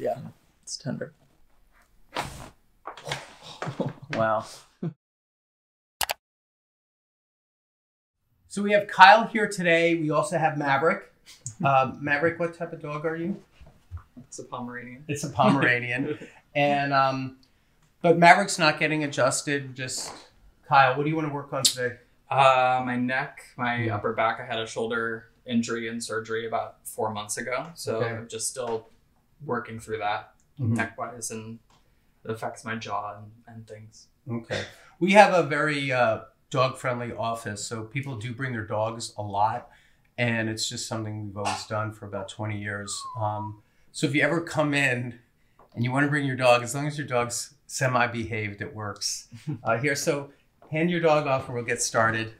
Yeah, it's tender. wow. So we have Kyle here today. We also have Maverick. Uh, Maverick, what type of dog are you? It's a Pomeranian. It's a Pomeranian, and um, but Maverick's not getting adjusted. Just Kyle, what do you want to work on today? Uh, my neck, my upper back. I had a shoulder injury and surgery about four months ago, so Okay. I'm just still working through that Mhm. neck wise, and it affects my jaw and, and things. Okay. We have a very uh, dog friendly office, so people do bring their dogs a lot, and it's just something we've always done for about 20 years. Um, so if you ever come in and you want to bring your dog, as long as your dog's semi behaved, it works uh, here. So hand your dog off and we'll get started.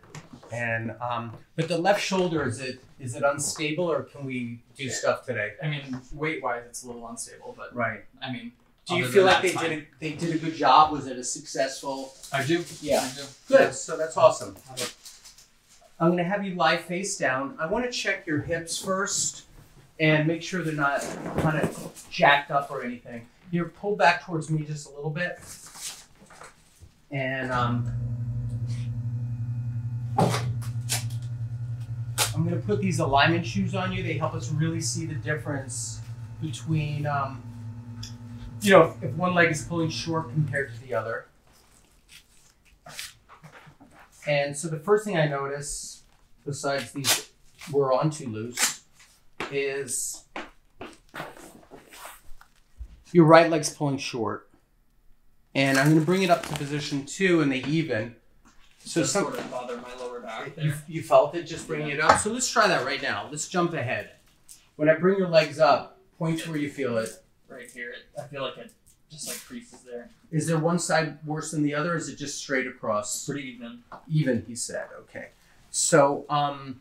And um, but the left shoulder is it is it unstable or can we do stuff today? I mean, weight wise, it's a little unstable, but Right. I mean, Do you feel like they it's did a, they did a good job? Was it a successful? I do. Yeah. I do. Good. So that's awesome. I'm going to have you lie face down. I want to check your hips first and make sure they're not kind of jacked up or anything. Here, pull back towards me just a little bit. And um, I'm going to put these alignment shoes on you. They help us really see the difference between, um, you know, if one leg is pulling short compared to the other. And so the first thing I notice, besides these were on too loose, is your right leg's pulling short. And I'm going to bring it up to position two and they even. So Just some, sort of bother my back you, there. you felt it just bringing it up. So let's try that right now. Let's jump ahead. When I bring your legs up, point to where you feel it. Right here, I feel like it just like creases there. Is there one side worse than the other? Or is it just straight across? Pretty even. Even, he said. Okay. So, um,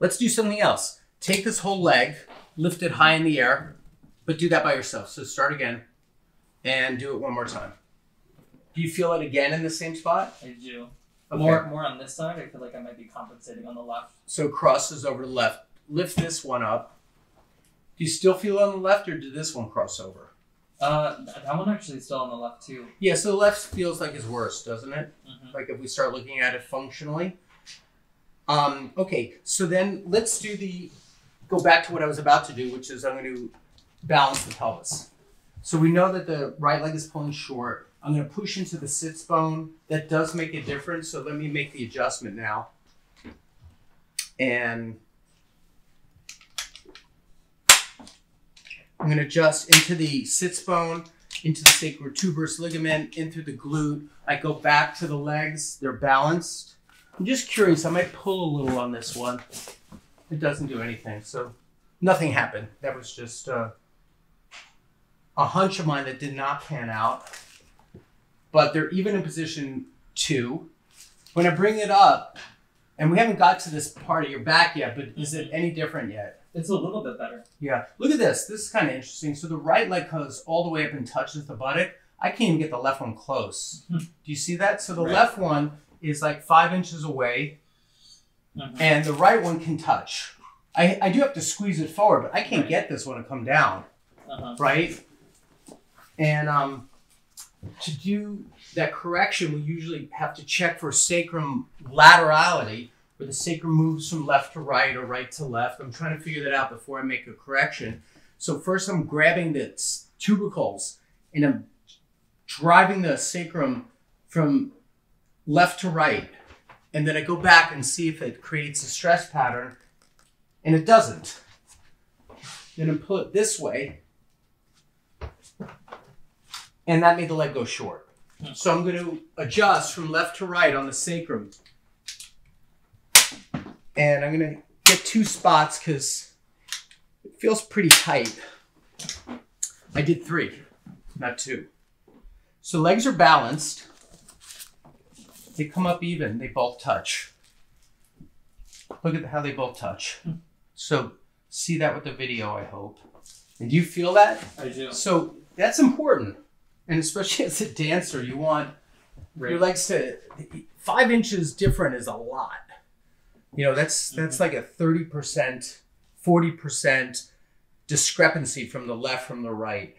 let's do something else. Take this whole leg, lift it high in the air, but do that by yourself. So start again and do it one more time. Do you feel it again in the same spot? I do. Okay. More more on this side. I feel like I might be compensating on the left. So crosses over to left. Lift this one up. Do you still feel on the left or did this one cross over? Uh, that one actually is still on the left too. Yeah, so the left feels like it's worse, doesn't it? Mm-hmm. like if we start looking at it functionally. Um, okay, so then let's do the go back to what I was about to do, which is I'm going to balance the pelvis. So we know that the right leg is pulling short. I'm to push into the sits bone. That does make a difference. So let me make the adjustment now. And I'm going to adjust into the sits bone, into the sacrotuberous ligament, into the glute. I go back to the legs. They're balanced. I'm just curious. I might pull a little on this one. It doesn't do anything. So nothing happened. That was just uh, a hunch of mine that did not pan out. But they're even in position two. When I bring it up, and we haven't got to this part of your back yet, but is it any different yet? It's a little bit better. Yeah. Look at this. This is kind of interesting. So the right leg goes all the way up and touches the buttock. I can't even get the left one close. Hmm. Do you see that? So the Right. left one is like five inches away, Mhm. and the right one can touch. I, I do have to squeeze it forward, but I can't Right. get this one to come down, Uh-huh. right? And um, to do that correction, we usually have to check for sacrum laterality, where the sacrum moves from left to right or right to left. I'm trying to figure that out before I make a correction. So first, I'm grabbing the tubercles and I'm driving the sacrum from left to right, and then I go back and see if it creates a stress pattern, and it doesn't. Then I pull it this way, and that made the leg go short. Hmm. So I'm going to adjust from left to right on the sacrum. And I'm going to get two spots because it feels pretty tight. I did three, not two. So legs are balanced. They come up even. They both touch. Look at how they both touch. So see that with the video, I hope. And do you feel that? I do. So that's important. And especially as a dancer, you want your Right. legs to five inches different is a lot. You know, that's mm-hmm. that's like a thirty percent, forty percent discrepancy from the left from the right.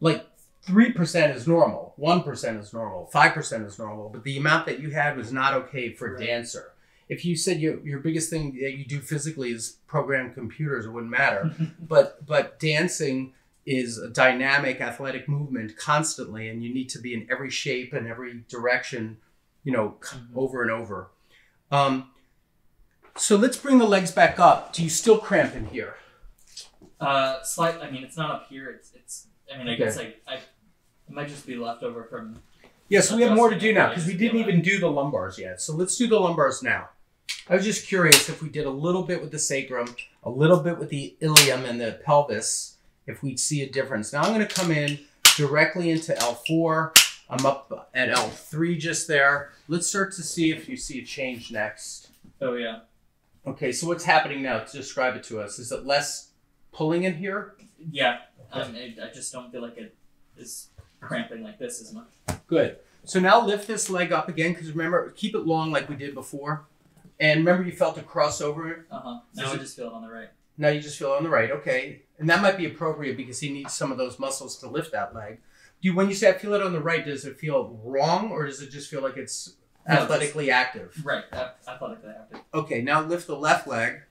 Like three percent is normal, one percent is normal, five percent is normal, but the amount that you had was not okay for a dancer. If you said your your biggest thing that you do physically is program computers, it wouldn't matter. but but dancing is a dynamic athletic movement constantly, and you need to be in every shape and every direction, you know, Mhm. over and over. Um, so let's bring the legs back up. Do you still cramp in here? Uh, slight. I mean, it's not up here. It's. It's. I mean, I Okay. guess I. I. It might just be left over from. Yes, we have more to do now because we didn't yeah. even do the lumbars yet. So let's do the lumbars now. I was just curious if we did a little bit with the sacrum, a little bit with the ilium and the pelvis, if we'd see a difference. Now I'm going to come in directly into L4. I'm up at L3 just there. Let's start to see if you see a change next. Oh yeah. Okay, so what's happening now? Describe it to us. Is it less pulling in here? Yeah. Um, I, I just don't feel like it is cramping like this as much. Good. So now lift this leg up again because remember, keep it long like we did before. And remember, you felt a crossover. Uh huh. Now I just feel it on the right. Now you just feel it on the right. Okay. And that might be appropriate because he needs some of those muscles to lift that leg. Do you, when you say I feel it on the right, does it feel wrong or does it just feel like it's No, athletically active? Right. Athletically active. Okay. Now lift the left leg.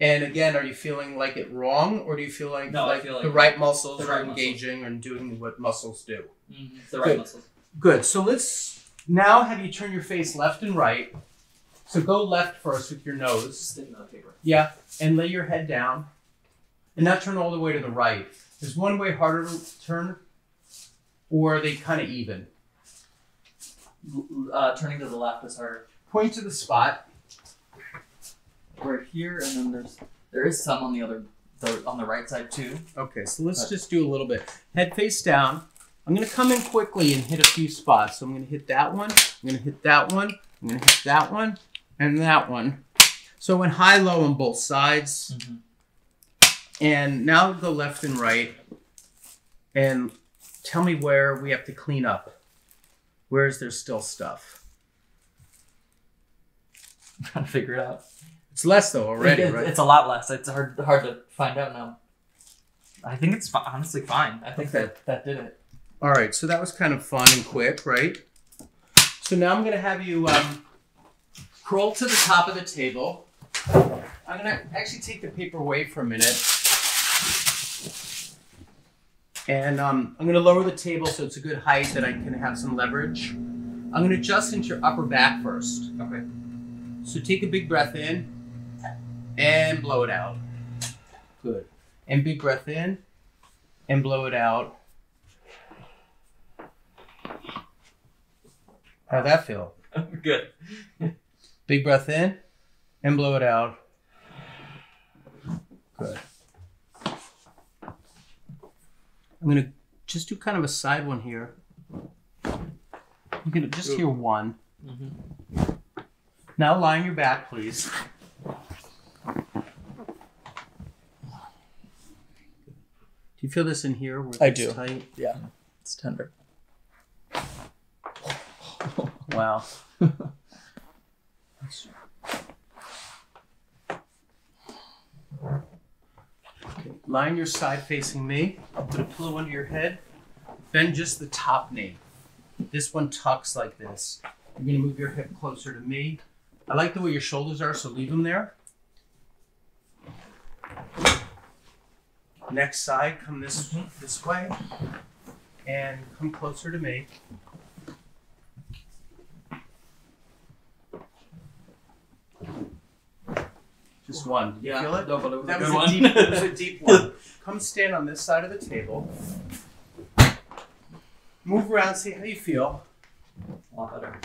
And again, are you feeling like it wrong or do you feel like, No, like feel like the right muscles the are right muscles. engaging and doing what muscles do? Mm-hmm. The right Good. muscles. Good. So let's now have you turn your face left and right. So go left first with your nose. Stick another paper. Yeah. And lay your head down. And now turn all the way to the right. Is one way harder to turn? Or are they kind of even? Uh, turning to the left is harder. Point to the spot. Right here, and then there's there is some on the other the, on the right side too. Okay, so let's Right. just do a little bit. Head face down. I'm going to come in quickly and hit a few spots. So I'm going to hit that one. I'm going to hit that one. I'm going to hit that one. And that one. So in high low on both sides. Mm-hmm. And now go left and right. And tell me where we have to clean up. Where is there still stuff? I'm trying to figure it out. It's less though already, It- right? It's a lot less. It's hard hard to find out now. I think it's honestly fine. I think Okay. that that did it. All right, so that was kind of fun and quick, right? So now I'm going to have you um, crawl to the top of the table. I'm going to actually take the paper away for a minute. And um, I'm going to lower the table so it's a good height that I can have some leverage. I'm going to adjust into your upper back first. Okay. So take a big breath in and blow it out. Good. And big breath in and blow it out. How'd that feel? Good. Big breath in and blow it out. Good. I'm gonna just do kind of a side one here. You can just hear one. Mm-hmm. Now lie on your back, please. Do you feel this in here? Where I do. Tight? Yeah, it's tender. Wow. On your side facing me. Put a pillow under your head. Bend just the top knee. This one tucks like this. You're gonna move your hip closer to me. I like the way your shoulders are, so leave them there. Next side, come this mm-hmm. this way, and come closer to me. Just one. Did you feel it? No, but it was That a was a one. deep. It was a deep one. Come stand on this side of the table. Move around. See how you feel. a lot better.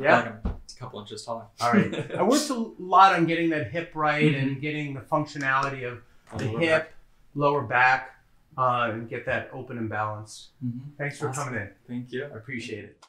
Yeah. Like I'm a couple inches taller. All right. I worked a lot on getting that hip right and getting the functionality of the Lower hip, back. lower back, uh, and get that open and balanced. Mhm. Thanks for Awesome. coming in. Thank you. I appreciate it.